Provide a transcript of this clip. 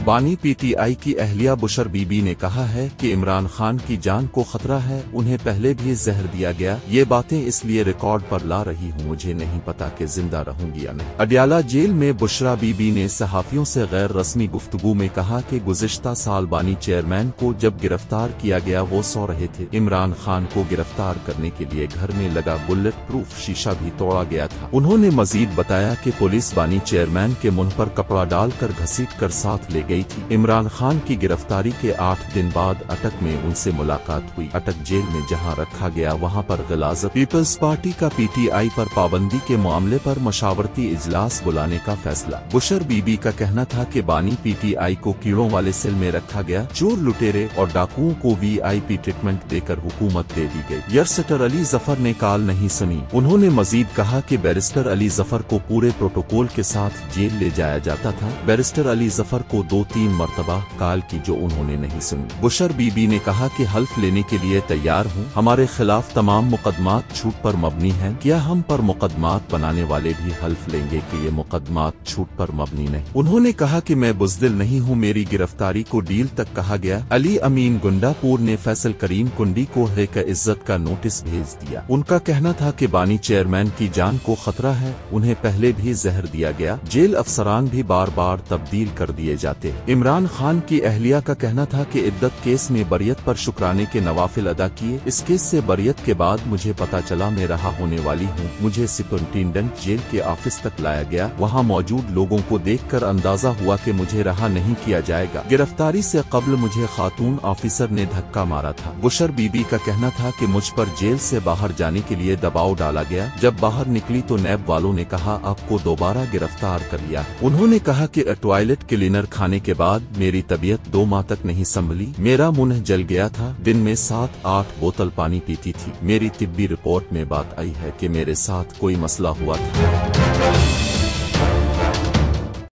बानी पीटीआई की अहलिया बुशर बीबी ने कहा है कि इमरान खान की जान को खतरा है, उन्हें पहले भी जहर दिया गया। ये बातें इसलिए रिकॉर्ड पर ला रही हूँ, मुझे नहीं पता कि ज़िंदा रहूँगी या नहीं। अडियाला जेल में बुशरा बीबी ने सहाफियों से गैर रस्मी गुफ्तगू में कहा कि गुजश्ता साल बानी चेयरमैन को जब गिरफ़्तार किया गया, वो सो रहे थे। इमरान खान को गिरफ़्तार करने के लिए घर में लगा बुलेट प्रूफ शीशा भी तोड़ा गया था। उन्होंने मजीद बताया की पुलिस बानी चेयरमैन के मुँह पर कपड़ा डालकर घसीट कर साथ ले गई थी। इमरान खान की गिरफ्तारी के आठ दिन बाद अटक में उनसे मुलाकात हुई। अटक जेल में जहाँ रखा गया, वहाँ पर गलाजत पीपल्स पार्टी का पीटीआई पर पाबंदी के मामले पर मशावरती इजलास बुलाने का फैसला। बुशर बीबी का कहना था कि बानी पीटीआई को कीड़ों वाले सेल में रखा गया, चोर लुटेरे और डाकुओं को वीआईपी ट्रीटमेंट देकर हुकूमत दे दी गई यरसटर अली ज़फ़र ने काल नहीं सुनी। उन्होंने मजीद कहा की बैरिस्टर अली ज़फ़र को पूरे प्रोटोकॉल के साथ जेल ले जाया जाता था। बैरिस्टर अली ज़फ़र को दो तीन मरतबा काल की जो उन्होंने नहीं सुनी। बुशर बीबी ने कहा कि हल्फ लेने के लिए तैयार हूँ। हमारे खिलाफ तमाम मुकदमात छूट पर मबनी हैं। क्या हम पर मुकदमात बनाने वाले भी हल्फ लेंगे कि ये मुकदमात छूट पर मबनी नहीं? उन्होंने कहा कि मैं बुजदिल नहीं हूँ। मेरी गिरफ्तारी को डील तक कहा गया। अली अमीन गुंडापुर ने फैसल करीम कुंडी को हेक इज़्ज़त का नोटिस भेज दिया। उनका कहना था कि बानी चेयरमैन की जान को खतरा है। उन्हें पहले भी जहर दिया गया। जेल अफसरान भी बार बार तब्दील कर दिए जाते इमरान खान की अहलिया का कहना था कि इद्दत केस में बरियत पर शुक्राने के नवाफिल अदा किए। इस केस से बरियत के बाद मुझे पता चला, मैं रहा होने वाली हूँ। मुझे सुपरिटेंडेंट जेल के ऑफ़िस तक लाया गया। वहाँ मौजूद लोगों को देखकर अंदाज़ा हुआ कि मुझे रहा नहीं किया जाएगा। गिरफ्तारी से कबल मुझे खातून ऑफिसर ने धक्का मारा था। बुशर बीबी का कहना था कि मुझ पर जेल से बाहर जाने के लिए दबाव डाला गया। जब बाहर निकली तो नैब वालों ने कहा, आपको दोबारा गिरफ़्तार कर लिया उन्होंने कहा कि टॉयलेट क्लीनर खाने के बाद मेरी तबीयत दो माह तक नहीं संभली। मेरा मुँह जल गया था। दिन में सात, आठ बोतल पानी पीती थी। मेरी तिब्बी रिपोर्ट में बात आई है कि मेरे साथ कोई मसला हुआ था।